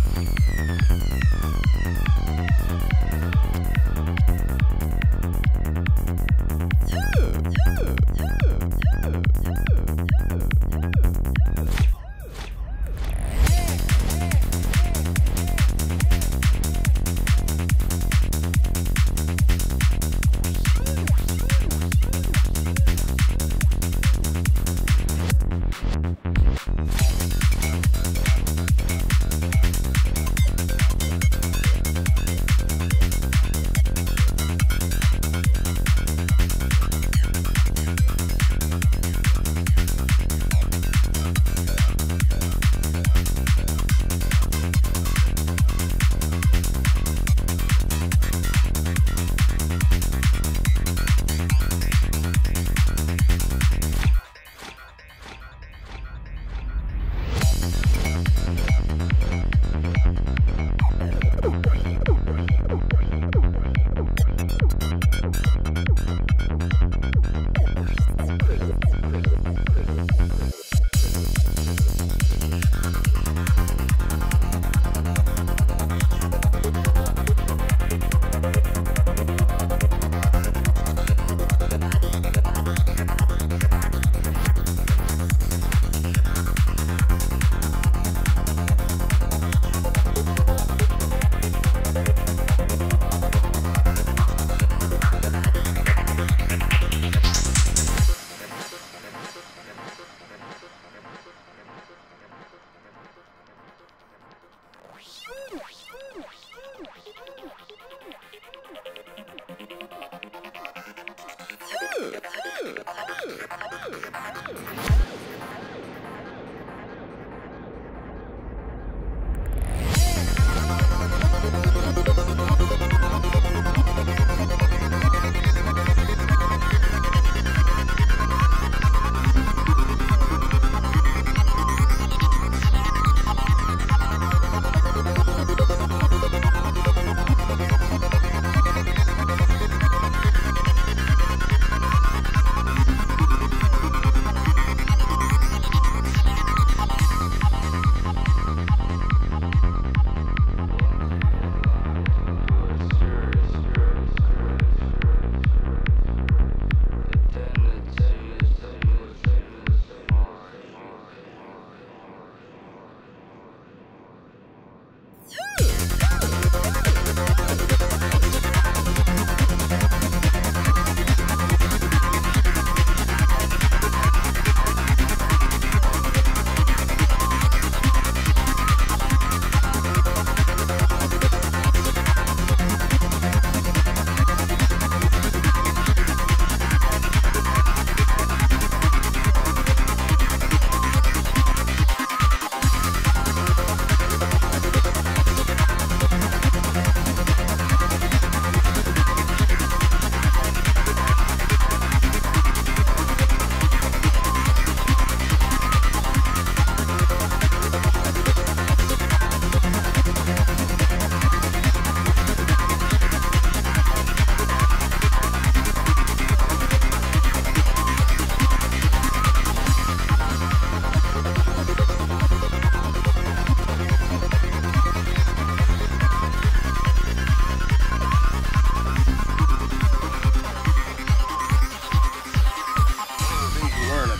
Thank you.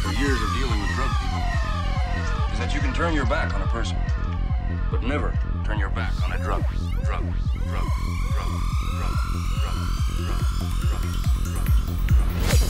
for years of dealing with drug people is that you can turn your back on a person, but never turn your back on a drug, drug, drug, drug, drug, drug, drug, drug, drug, drug.